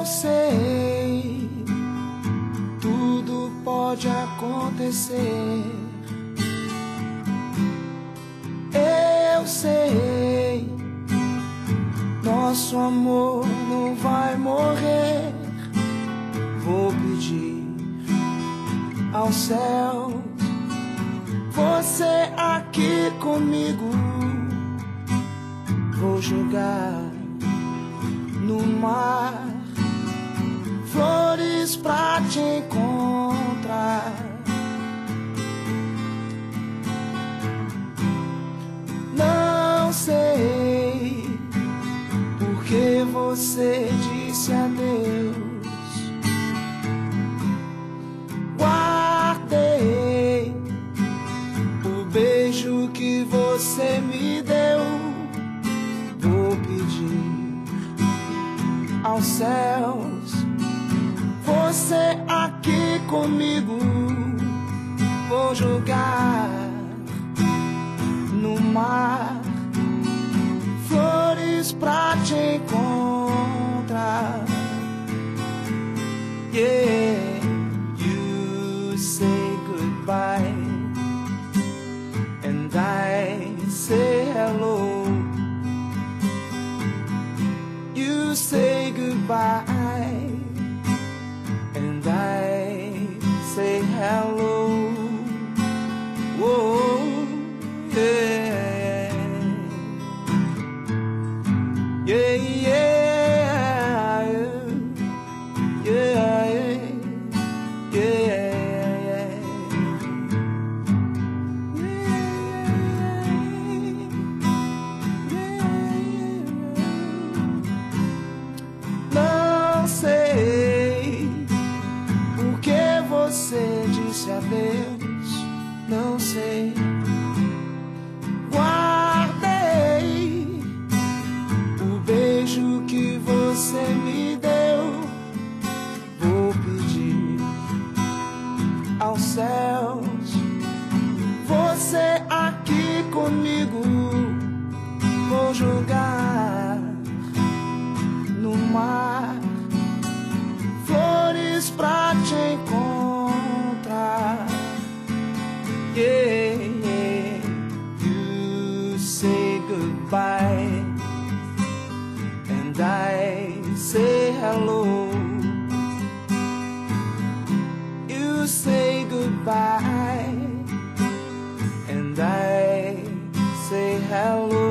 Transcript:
eu sei, tudo pode acontecer. Eu sei, nosso amor não vai morrer. Vou pedir ao céu, você aqui comigo. Vou jogar no mar. Você disse adeus. Guardei o beijo que você me deu. Vou pedir aos céus você aqui comigo. Vou jogar no mar flores pra te encontrar. Goodbye and I say hello. Whoa, adeus, não sei. Guardei o beijo que você me deu. Vou pedir aos céus, você aqui comigo. Vou jogar and I say hello. You say goodbye and I say hello.